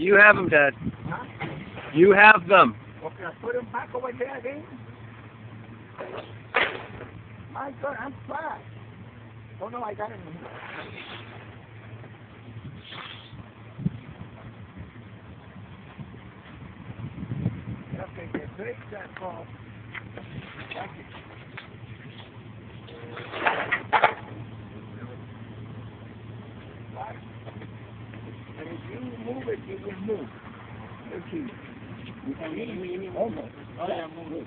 You have them, Dad. Huh? You have them. Okay, I put them back over there again. My God, I'm fast. Oh no, I got him. Okay, break that ball. You move it, it will move. Let's see. You can leave almost. Oh, yeah, move it.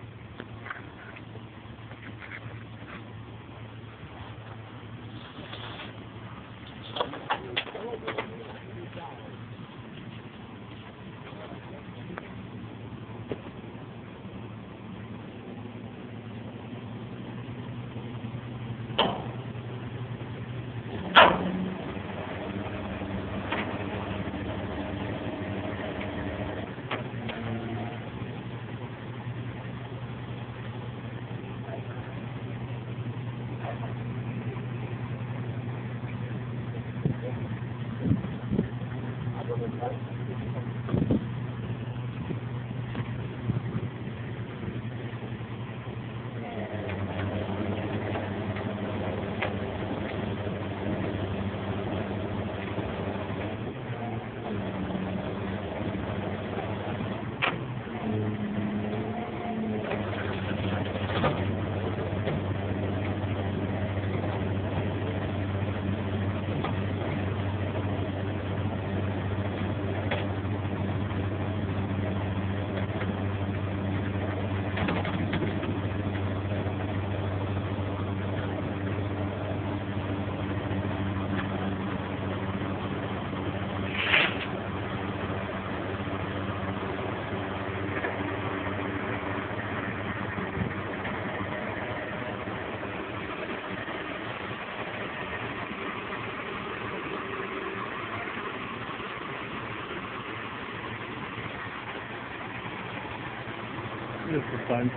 This is fun.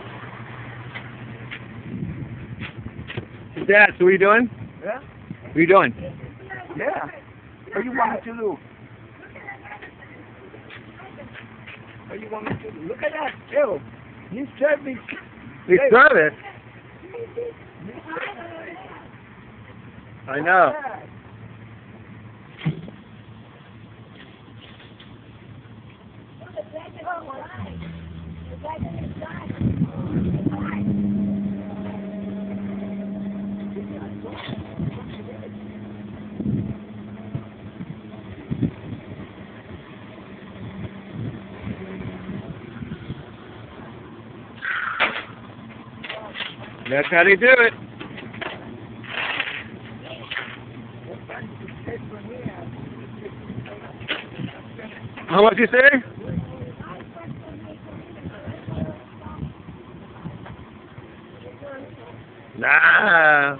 Dad, so what are you doing? Yeah? What are you doing? Yeah. What do you want me to do? What do you want me to do? Look at that, Bill. You served me. The Hey. it? I know. That's how they do it. How much you say? Ah!